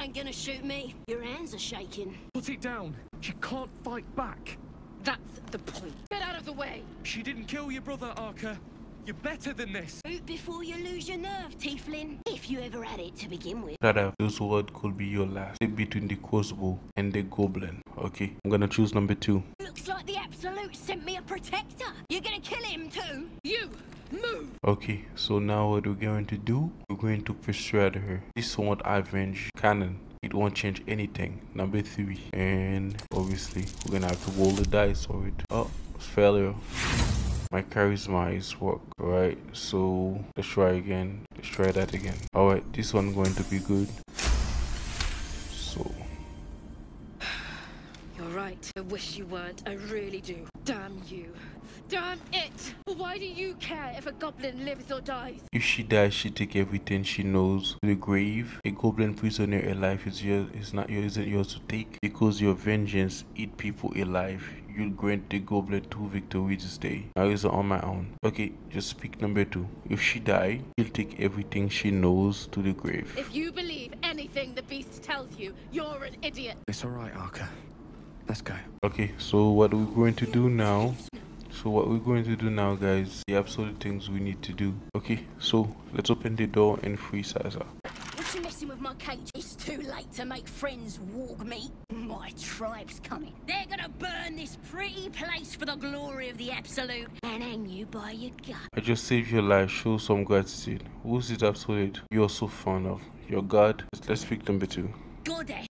ain't gonna shoot me. Your hands are shaking. Put it down. She can't fight back. That's the point. Get out of the way. She didn't kill your brother, Arka. You're better than this. Boot before you lose your nerve, Tiefling. If you ever had it to begin with. Rather, uh, those words could be your last. Sit between the crossbow and the goblin. Okay, I'm gonna choose number two. Looks like the Absolute sent me a protector. You're gonna kill him too? Okay, so now what we're going to do, we're going to persuade her. This won't avenge canon. It won't change anything. Number three. And obviously, we're gonna have to roll the dice for it. Oh, failure. My charisma is work, right? So let's try again. Let's try that again. Alright, this one going to be good. So right. I wish you weren't. I really do. Damn you. Damn it. Why do you care if a goblin lives or dies? If she dies, she take everything she knows to the grave. A goblin prisoner alive is yours is not yours isn't yours to take because your vengeance eat people alive. You'll grant the goblin two victories this day. I is on my own. Okay, just speak number two. If she die, she'll take everything she knows to the grave. If you believe anything the beast tells you, you're an idiot. It's alright, Arka. Let's go. Okay, so what we're going to do now so what we're going to do now guys the absolute things we need to do. Okay so let's open the door and free Sazza What you messing with my cage? It's too late to make friends, walk me. My tribe's coming. They're gonna burn this pretty place for the glory of the Absolute. And hang you by your gut. I just saved your life. Show some gratitude. Who's it absolute? You're so fond of. Your god. Let's pick number two. Goddess, we're burning her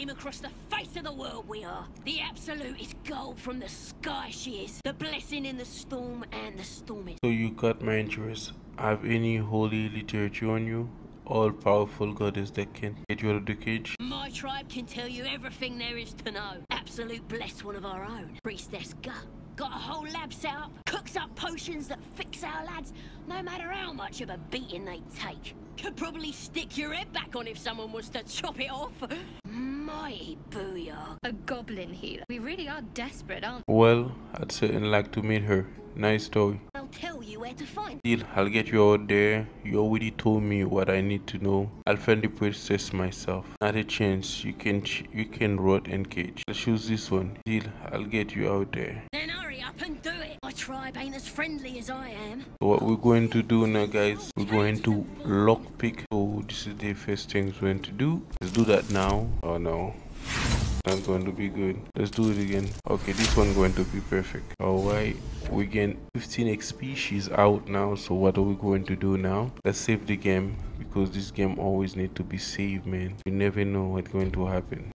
name across the face of the world, we are. The Absolute is gold from the sky, she is. The blessing in the storm and the storm is. so you got my interest have any holy literature on you all powerful goddess that can get you out of the cage My tribe can tell you everything there is to know. Absolute bless one of our own. Priestess Gut. Got a whole lab set up, cooks up potions that fix our lads, no matter how much of a beating they take. Could probably stick your head back on if someone was to chop it off. A goblin healer. We really are desperate, aren't we? well I'd certainly like to meet her nice story I'll tell you where to find. Deal, I'll get you out there. You already told me what I need to know. I'll find the princess myself. Not a chance. You can ch- you can rot and cage. Let's choose this one. Deal, I'll get you out there. Then hurry up and do it. My tribe ain't as friendly as I am. So what we're going to do now, guys? We're going to lockpick. So this is the first thing we're going to do. Let's do that now. Oh no. Not going to be good. Let's do it again. Okay, this one going to be perfect. Alright, we gain 15 XP. She's out now. So what are we going to do now? Let's save the game because this game always need to be saved, man. You never know what's going to happen.